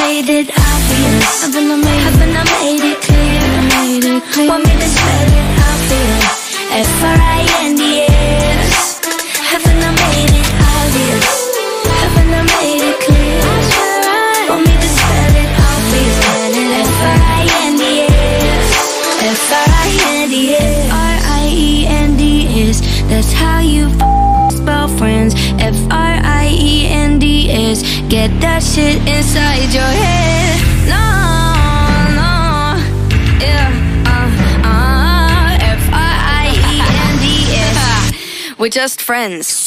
made it obvious? Haven't I made, haven't I made it clear? Made it clear. Want me to spell it obvious? F-R-I-N-D-S. Haven't I made it obvious? Haven't I made it clear? Want me to spell it obvious? F-R-I-N-D-S. F-R-I-N-D-S. R-I-E-N-D-S. That's how you spell friends. F-R-I-E-N-D-S. Get that shit inside your head. No, no, yeah, uh, uh, F-R-I-E-N-D-S. We're just friends.